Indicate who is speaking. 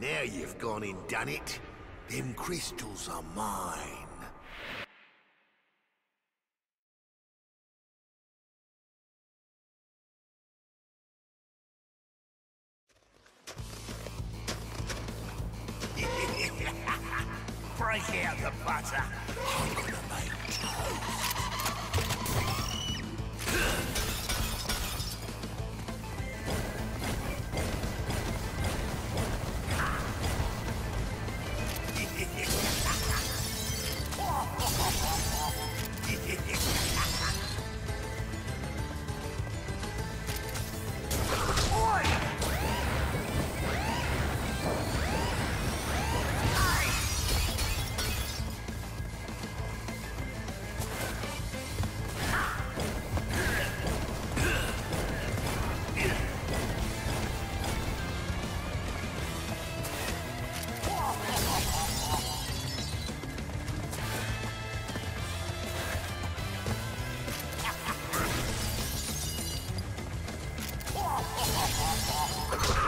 Speaker 1: Now you've gone and done it. Them crystals are mine. Break out the butter. I'm gonna make Oh,